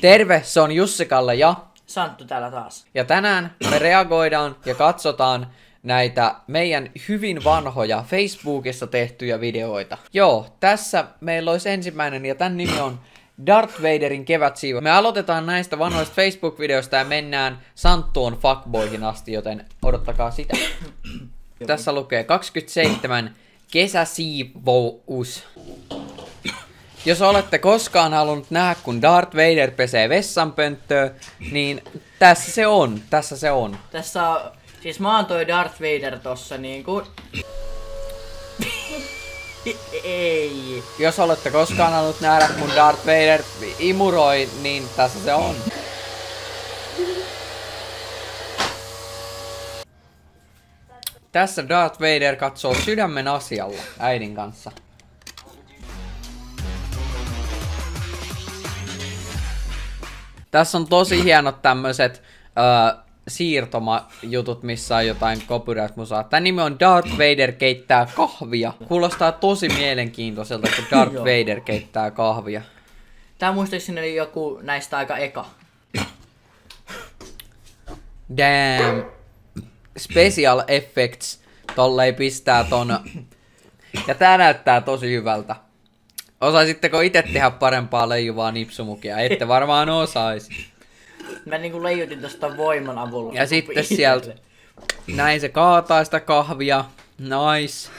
Terve, se on Jussikalle ja... Santtu täällä taas. Ja tänään me reagoidaan ja katsotaan näitä meidän hyvin vanhoja Facebookissa tehtyjä videoita. Joo, tässä meillä olisi ensimmäinen ja tämän nimi on Darth Vaderin kevätsiivo. Me aloitetaan näistä vanhoista Facebook-videoista ja mennään Santtuon fuckboyhin asti, joten odottakaa sitä. Tässä lukee 27 kesäsiivous. Jos olette koskaan halunnut nähdä, kun Darth Vader pesee vessanpönttöä, niin tässä se on, tässä se on. Tässä on, siis mä oon toi Darth Vader tossa niinku... Ei. Jos olette koskaan halunnut nähdä, kun Darth Vader imuroi, niin tässä se on. Tässä Darth Vader katsoo sydämen asialla äidin kanssa. Tässä on tosi hienot tämmöiset uh, siirtomajutut, missä on jotain copyright-musaa. Tämä nimi on Darth Vader keittää kahvia. Kuulostaa tosi mielenkiintoiselta, kun Darth. Vader keittää kahvia. Tää muistaakseni oli joku näistä aika eka. Damn. Special effects tollei pistää ton. Ja tää näyttää tosi hyvältä. Osaisitteko itse tehdä parempaa leijuvaa nipsumukia? Ette varmaan osaisi. Mä niinku leijutin tosta voiman avulla. Ja sitten sieltä näin se kaataa sitä kahvia. Nice.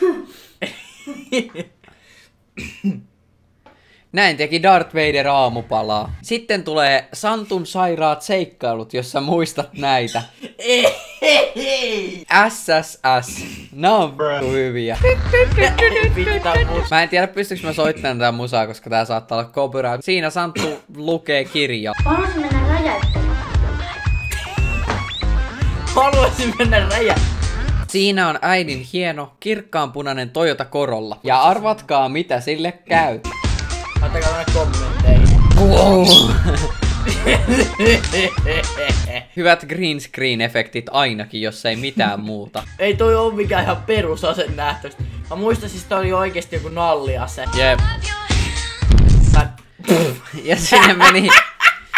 Näin teki Darth Vader aamupalaa. Sitten tulee Santun sairaat seikkailut, jos sä muistat näitä. Ei! SSS. Nää on vittu hyviä. Mä en tiedä pystyykö mä soittamaan tätä musaa, koska tää saattaa olla copyright. Siinä Santtu lukee kirja. Haluaisin mennä räjäyttämään. Haluaisin mennä räjä. Siinä on äidin hieno, kirkkaanpunainen Toyota Corolla. Ja arvatkaa mitä sille käy. Ottakaa noin kommentteihin. Wow. Hyvät green screen efektit ainakin, jos ei mitään muuta. Ei toi oo mikään ihan perusase nähtävästi. Mä muistan siis toi oli oikeesti joku nalliase. Jep. Mä... Ja siinä meni...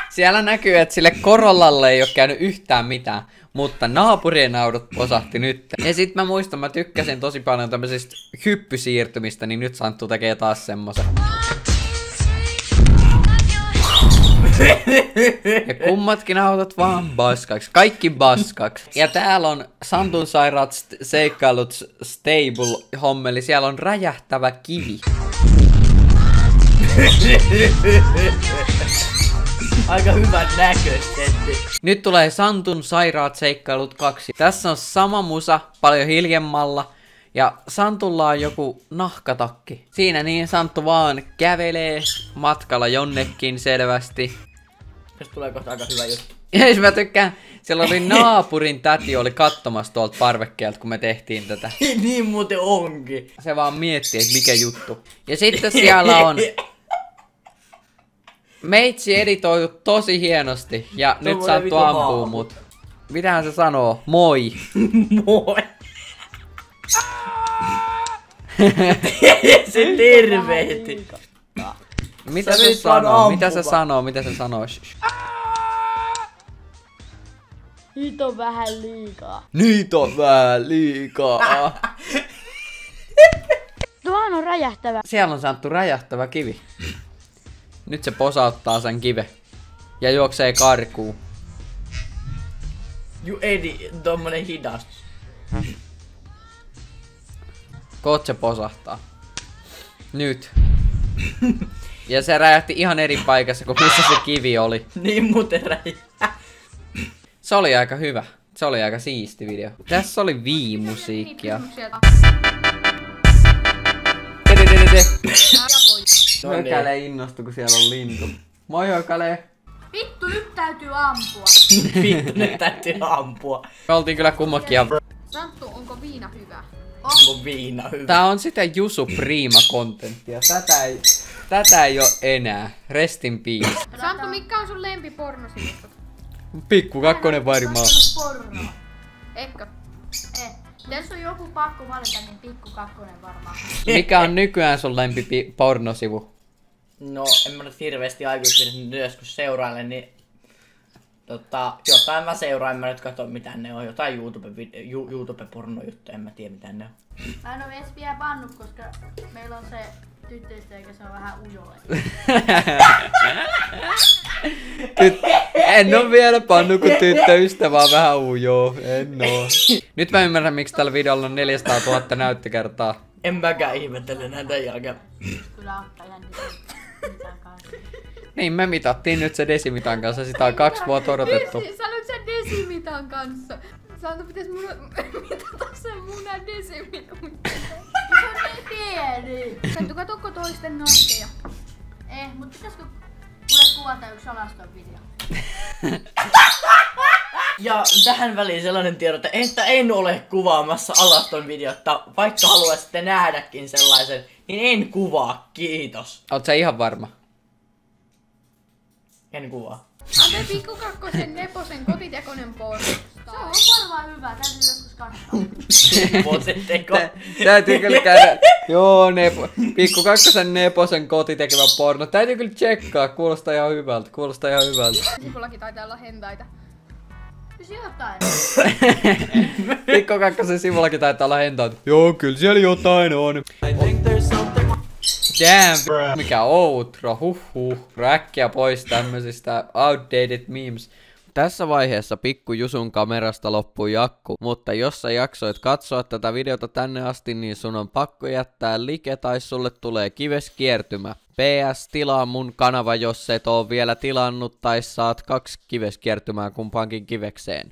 Siellä näkyy, että sille Corollalle ei ole käynyt yhtään mitään. Mutta naapurien autot posahti nyt. Ja sit mä muistan, mä tykkäsin tosi paljon tämmöisistä hyppysiirtymistä, niin nyt Santtu tekee taas semmosen. Ja kummatkin autot vaan baskaksi. Kaikki baskaksi. Ja täällä on Santun sairaat st- seikkailut s- stable hommeli. Siellä on räjähtävä kivi. Aika hyvän näköisesti. Nyt tulee Santun sairaat seikkailut kaksi. Tässä on sama musa, paljon hiljemmalla. Ja Santulla on joku nahkatakki. Siinä niin Santtu vaan kävelee matkalla jonnekin selvästi. Jos tulee kohta aika hyvä juttu. Jos mä tykkään, siellä oli naapurin täti oli katsomassa tuolta parvekkeelta, kun me tehtiin tätä. niin muuten onkin. Se vaan mietti, että mikä juttu. Ja sitten siellä on meitsi editoitu tosi hienosti. Ja nyt Tommonen Santtu vitu ampuu mut. Mitähän se sanoo? Moi. Moi. se tervehti. Mitä se sanoo? Mitä se sanoo? Mitä se sanoo? Shh. Nyt on vähän liikaa. Niitä on vähän liikaa. Tuohan on räjähtävä. Siellä on Santtu räjähtävä kivi. Nyt se posauttaa sen kive. Ja juoksee karkuun. Ju edi, tommonen hidastus. Koot se posahtaa. Nyt. Ja se räjähti ihan eri paikassa kuin missä se kivi oli. Niin muuten räjää. Se oli aika hyvä. Se oli aika siisti video. Tässä oli Wii-musiikkia. No niin. Hökäle innostui, kun siellä on lintu. Moi Hökäle. Vittu, nyt täytyy ampua. Vittu, nyt täytyy ampua. Me oltiin kyllä kummakin ja... Santtu, onko viina hyvä? Onko viina hyvä? Tää on sitä Jusu Prima-kontenttia. Tätä ei, tätä ei oo enää. Rest in peace. Santtu, mikä on sun lempipornosivustot? Pikku kakkonen varmaan. Porno. Eikö? Eh. Jos on joku pakko valita, niin pikku kakkonen varmaan. Mikä on nykyään sun lempi pi- pornosivu? No, en mä nyt hirveästi aikuisvideot nyt joskus seurailen, niin Tota, jotain mä seuraan, en mä nyt katso mitä ne on. Jotain YouTube, ju, YouTube-pornojuttuja, en mä tiedä mitä ne on. Mä en oo edes vielä pannut, koska meillä on se tyttöystävä, joka se on vähän ujoa. Tyt- en oo vielä pannut, kun tyttöystävä on vähän ujoo. En oo. Nyt mä ymmärrän, miksi tällä videolla on 400 000 näyttökertaa. En mäkään ihmettele näitä jälkeen. Kyllä kanssa. Niin, me mitattiin nyt se Desimitan kanssa. Sitä on kaksi vuotta odotettu. Desi, sanoit sä desimitan kanssa? Sanoit, pitäis mun mitata sen munan desimitan. Se on niin pieni. Katokko toisten nokkeja? Eh, mut pitäisikö kuvata yksi alaston video? Ja tähän väliin sellainen tiedote, että en ole kuvaamassa alaston videota, vaikka haluaisitte nähdäkin sellaisen, niin en kuvaa, kiitos. Oot sä ihan varma? En kuvaa. Ante pikku kakkosen neposen kotitekonen porno. Se on varmaan hyvä, täytyy joskus katsoa. Vuosen teko. Tä- Täytyy kyllä käydä. Joo, Nepo. Pikku kakkosen Neposen koti tekevä porno. Täytyy kyllä tsekkaa. Kuulostaa ihan hyvältä. Kuulostaa ihan hyvältä. Sipullakin taitaa olla hentaita. Kysy jotain. Pikku kakkosen sivullakin taitaa olla hentaut. Joo, kyllä siellä jotain on. Damn, mikä outro, huhhuh. Räkkiä pois tämmöisistä outdated memes. Tässä vaiheessa pikku Jusun kamerasta loppuu jakku, mutta jos sä jaksoit katsoa tätä videota tänne asti, niin sun on pakko jättää like tai sulle tulee kives kiertymä. PS, tilaa mun kanava, jos et oo vielä tilannut tai saat kaksi kiveskiertymää kumpaankin kivekseen.